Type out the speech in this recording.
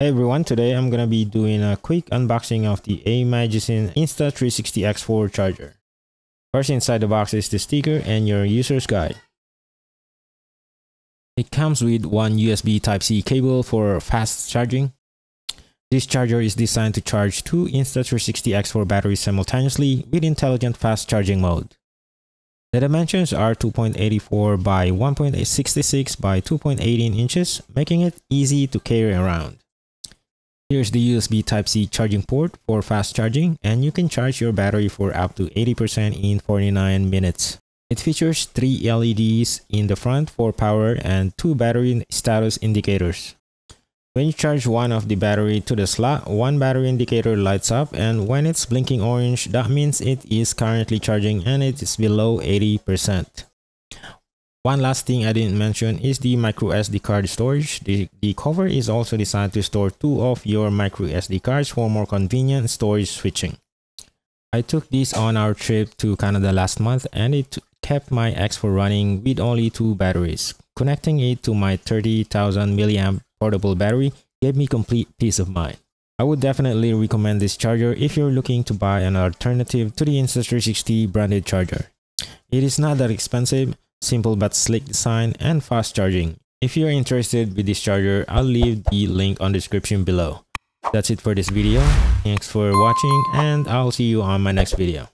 Hey everyone, today I'm gonna be doing a quick unboxing of the aMagisn Insta360 X4 charger. First inside the box is the sticker and your user's guide. It comes with one USB Type-C cable for fast charging. This charger is designed to charge two Insta360 X4 batteries simultaneously with intelligent fast charging mode. The dimensions are 2.84 by 1.66 by 2.18 inches, making it easy to carry around. Here's the USB Type-C charging port for fast charging and you can charge your battery for up to 80% in 49 minutes. It features three LEDs in the front for power and two battery status indicators. When you charge one of the battery to the slot, one battery indicator lights up and when it's blinking orange, that means it is currently charging and it is below 80%. One last thing I didn't mention is the micro SD card storage. The, the cover is also designed to store two of your micro SD cards for more convenient storage switching. I took this on our trip to Canada last month and it kept my X4 running with only two batteries. Connecting it to my 30,000 milliamp portable battery gave me complete peace of mind. I would definitely recommend this charger if you're looking to buy an alternative to the Insta360 branded charger. It is not that expensive simple but slick design, and fast charging. If you're interested with this charger, I'll leave the link on the description below. That's it for this video. Thanks for watching and I'll see you on my next video.